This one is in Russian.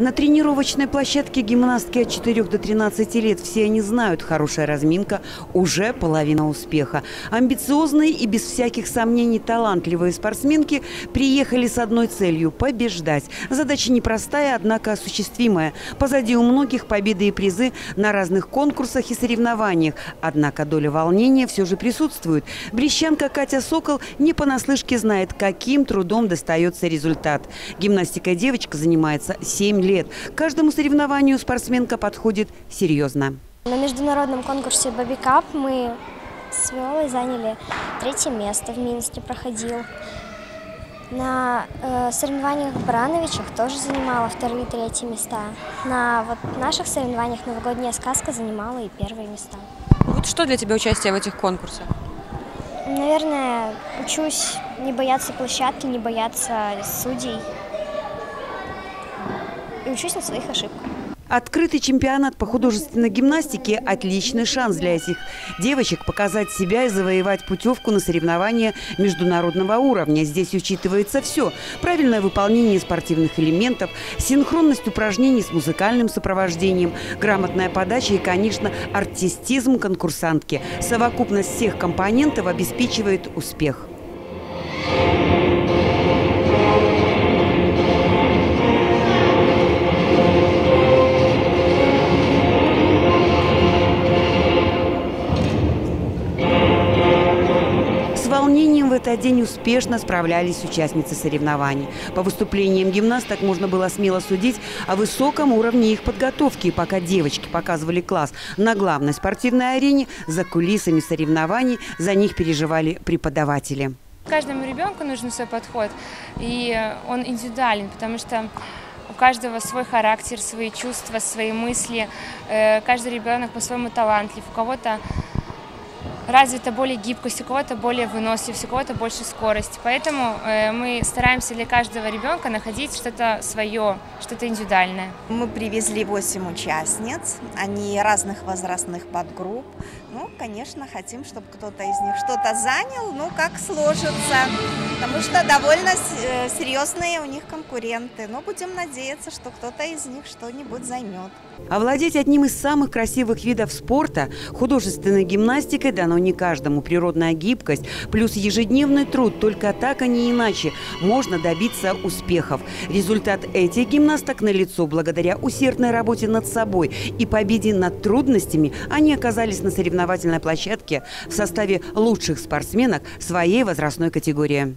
На тренировочной площадке гимнастки от 4 до 13 лет все они знают, хорошая разминка – уже половина успеха. Амбициозные и без всяких сомнений талантливые спортсменки приехали с одной целью – побеждать. Задача непростая, однако осуществимая. Позади у многих победы и призы на разных конкурсах и соревнованиях. Однако доля волнения все же присутствует. Брещанка Катя Сокол не понаслышке знает, каким трудом достается результат. Гимнастикой девочка занимается 7 лет лет. К каждому соревнованию спортсменка подходит серьезно. На международном конкурсе «Баби Кап» мы с Виолой заняли третье место, в Минске проходил. На э, соревнованиях в Барановичах тоже занимала вторые и третьи места. На вот наших соревнованиях «Новогодняя сказка» занимала и первые места. Вот что для тебя участие в этих конкурсах? Наверное, учусь не бояться площадки, не бояться судей учусь на своих ошибках. Открытый чемпионат по художественной гимнастике – отличный шанс для этих девочек показать себя и завоевать путевку на соревнования международного уровня. Здесь учитывается все – правильное выполнение спортивных элементов, синхронность упражнений с музыкальным сопровождением, грамотная подача и, конечно, артистизм конкурсантки. Совокупность всех компонентов обеспечивает успех. В этот день успешно справлялись участницы соревнований. По выступлениям гимнасток можно было смело судить о высоком уровне их подготовки. пока девочки показывали класс на главной спортивной арене, за кулисами соревнований за них переживали преподаватели. Каждому ребенку нужен свой подход, и он индивидуален, потому что у каждого свой характер, свои чувства, свои мысли. Э, каждый ребенок по-своему талантлив, у кого-то развита более гибкость, у кого-то более выносливость, у кого-то больше скорость. Поэтому э, мы стараемся для каждого ребенка находить что-то свое, что-то индивидуальное. Мы привезли 8 участниц, они разных возрастных подгрупп. Ну, конечно, хотим, чтобы кто-то из них что-то занял, ну, как сложится, потому что довольно э, серьезные у них конкуренты. Но будем надеяться, что кто-то из них что-нибудь займет. Овладеть одним из самых красивых видов спорта – художественной гимнастикой дано не каждому. Природная гибкость плюс ежедневный труд, только так, а не иначе, можно добиться успехов. Результат этих гимнасток налицо. Благодаря усердной работе над собой и победе над трудностями они оказались на соревновательной площадке в составе лучших спортсменок своей возрастной категории.